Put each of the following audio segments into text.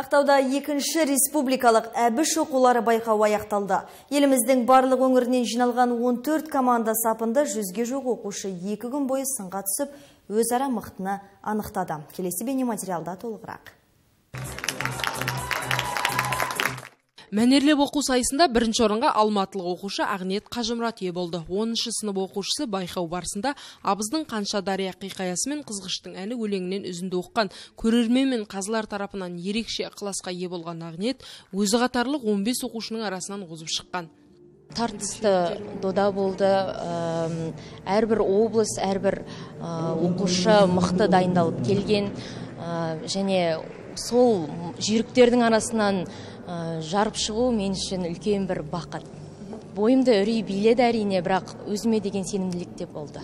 Ақтауда екінші республикалық әбіш оқулары байқауы аяқталды. Еліміздің барлық өңірінен жиналған 14 команда сапында жүзге жоқ оқушы екі күн бойы сынға түсіп, өзара мықтыны анықтады. Келесі бейнематериалда толығырақ. Мәнерлеп оқу сайысында бірінші орынға алматылық оқушы Ағниет Қажымұрат ие болды. 10-шы сынып оқушысы байқау барысында абыздың қанша дария қиқаясы мен қызғыштың әні өлеңінен үзінді оққан көрермен мен қазылар тарапынан ерекше ықыласқа ие болған Ағниет өзі қатарлық 15 оқушының арасынан озып шыққан. Тартысты дода болды. Әрбір облыс әрбір оқушы мықты дайындалып келген. Және сол жүйріктердің арасынан жарып шығу мен үшін үлкен бір бақыт. Бойымды үрей биледі әрине бірақ өзіме деген сенімділік те болды.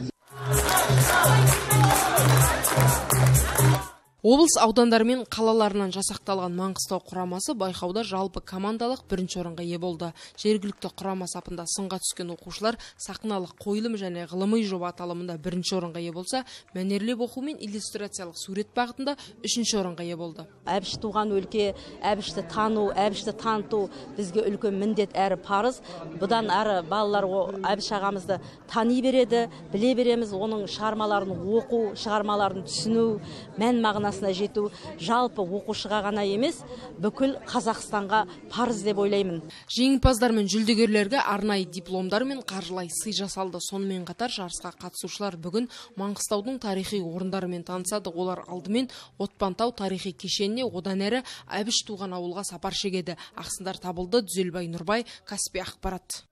Облыс аудандары мен қалаларынан жасақталған маңғыстау құрамасы байқауда жалпы командалық бірінші орынға ие болды. Жергілікті құрама сапында сынға түскен оқушылар сахналық қойылым және ғылыми жоба аталымында бірінші орынға ие болса мәнерлеп оқу мен иллюстрациялық сурет бағытында үшінші орынға ие болды. Әбіш туған өлке әбішті тану әбішті таныту бізге үлкен міндет әрі парыз. Бұдан әрі балалар әбіш ағамызды тани береді біле береміз оның шығармаларын оқу шығармаларын түсіну мән мағынасы жету жалпы оқушыға ғана емес бүкіл қазақстанға парыз деп ойлаймын. Жеңімпаздар мен жүлдегерлерге арнайы дипломдар мен қаржылай сый жасалды. Сонымен қатар жарысқа қатысушылар бүгін маңғыстаудың тарихи орындарымен танысады. Олар алдымен отпантау тарихи кешеніне одан әрі әбіш туған ауылға сапар шегеді. Ақсындар табылды. Дүзелбай нұрбай каспий ақпарат.